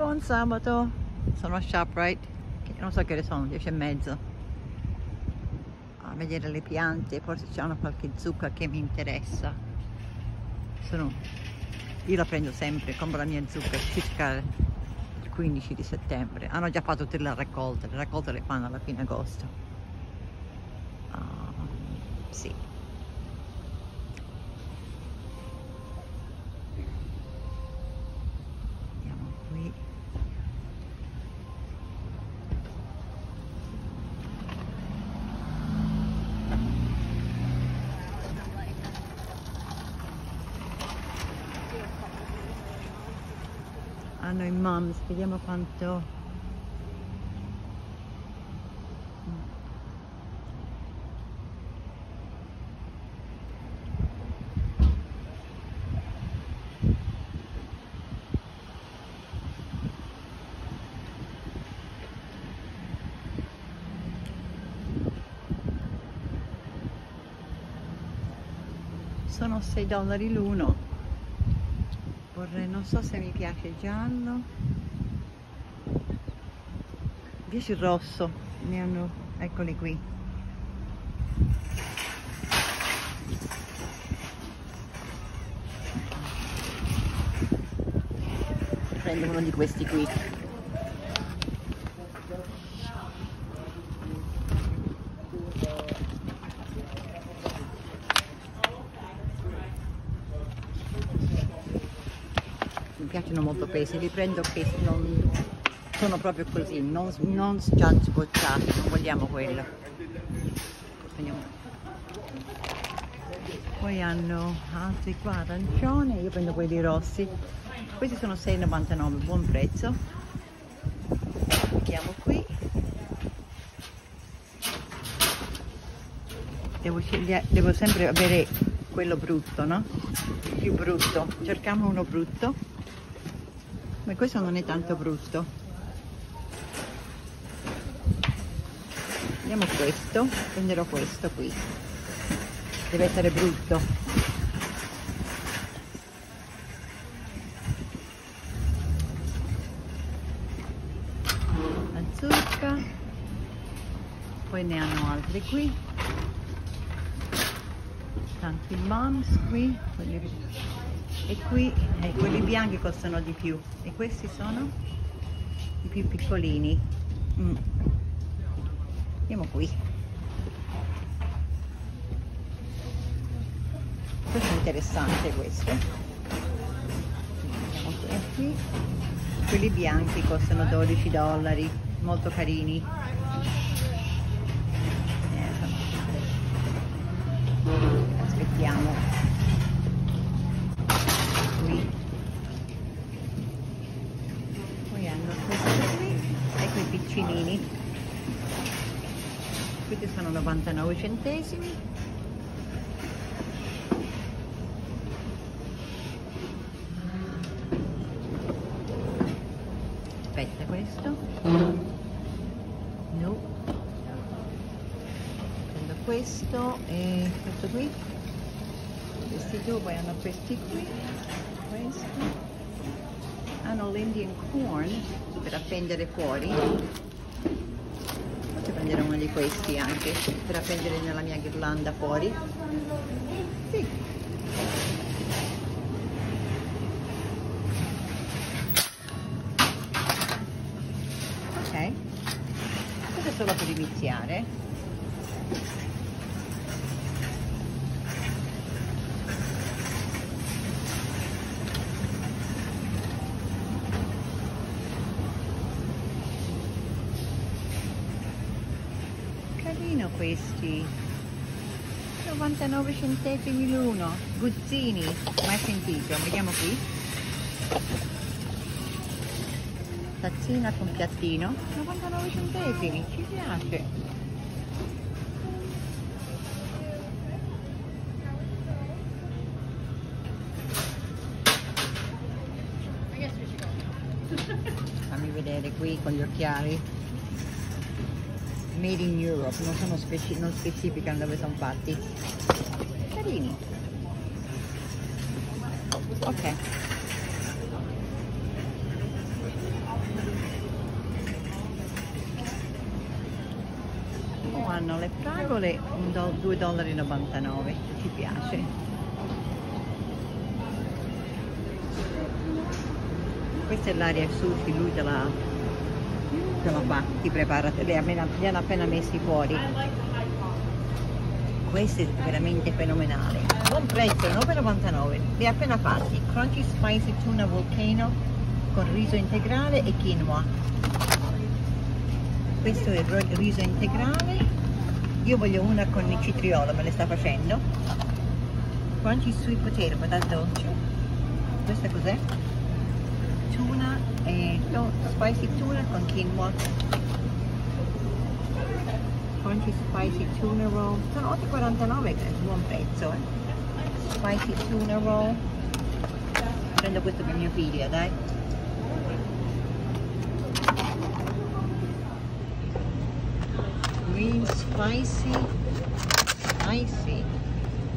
Buon sabato, sono a ShopRite, non so che ore sono, 10 e mezzo. A vedere le piante, forse c'hanno qualche zucca che mi interessa. Sono... Io la prendo sempre, compro la mia zucca circa il 15 di settembre. Hanno già fatto tutte le raccolte, le raccolte le fanno alla fine agosto. Uh, sì. Andiamo qui. Hanno i mums, vediamo quanto sono 6 dollari l'uno vorrei non so se mi piace il giallo. Piace il rosso ne hanno eccoli qui. Prendo uno di questi qui mi piacciono molto pesi, li prendo che non sono proprio così, non, non già sbocciati, non vogliamo quello. Poi hanno altri qua arancione, io prendo quelli rossi. Questi sono 6,99, buon prezzo. Mettiamo qui. Devo, devo sempre avere quello brutto, no? Il più brutto. Cerchiamo uno brutto ma questo non è tanto brutto. Vediamo questo prenderò questo qui. Deve essere brutto. La zucca poi ne hanno altri qui. Tanti mums qui e qui eh, quelli bianchi costano di più. E questi sono i più piccolini. Mm. andiamo qui. Questo è interessante questo. Qui quelli bianchi costano 12 dollari molto carini. Eh, aspettiamo poi hanno questi qui e quei piccinini. Questi sono 99 centesimi aspetta questo no prendo questo e questo qui questi due hanno questi qui questo hanno l'Indian corn per appendere fuori. Posso prendere uno di questi anche per appendere nella mia ghirlanda fuori. Sì. ok. Questo è solo per iniziare carino questi. 99 centesimi l'uno. Guzzini mai sentito vediamo qui. Tazzina con piattino. 99 centesimi ci piace. Fammi vedere qui con gli occhiali made in Europe, non, sono speci non specificano dove sono fatti. Carini. Ok. Oh, hanno le fragole 2,99 dollari, ci piace. Questa è l'area sud lui te la la fa ti prepara li hanno appena messi fuori. Questo è veramente fenomenale. Buon prezzo 9,99 li ha appena fatti. Crunchy spicy tuna volcano con riso integrale e quinoa. Questo è il riso integrale. Io voglio una con il citriolo me le sta facendo. Crunchy sweet potato patate dolce. Questa cos'è? Tuna e no, spicy tuna con quinoa. Crunchy spicy tuna roll. Sono 8,49 che è un buon eh? spicy tuna roll. Prendo questo per mio figlio dai. Green spicy spicy.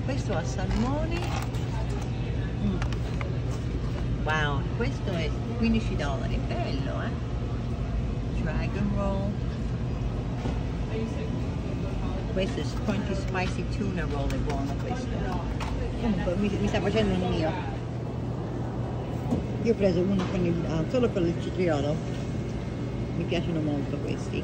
Questo a salmone. Mm. Wow questo è 15 dollari bello eh? Dragon roll. Questo è crunchy spicy tuna roll è buono questo. Comunque mi, mi sta facendo il mio. Io ho preso uno con il, ah, solo con il citriolo mi piacciono molto questi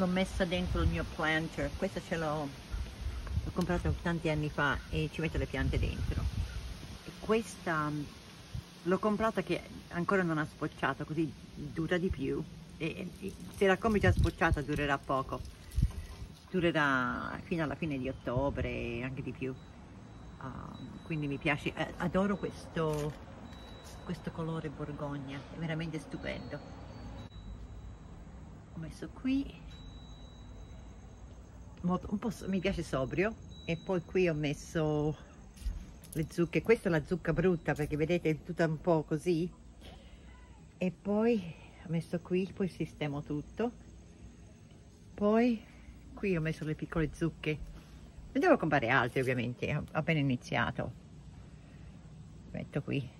l'ho messa dentro il mio planter. Questa ce l'ho l'ho comprata tanti anni fa e ci metto le piante dentro. E questa l'ho comprata che ancora non ha spocciato così dura di più. E, e se la compri già spocciata durerà poco. Durerà fino alla fine di ottobre anche di più. Uh, quindi mi piace eh, adoro questo questo colore borgogna è veramente stupendo. Ho messo qui mi piace sobrio e poi qui ho messo le zucche. Questa è la zucca brutta perché vedete è tutta un po' così. E poi ho messo qui poi sistemo tutto. Poi qui ho messo le piccole zucche. Ne devo comprare altre ovviamente ho appena iniziato. Metto qui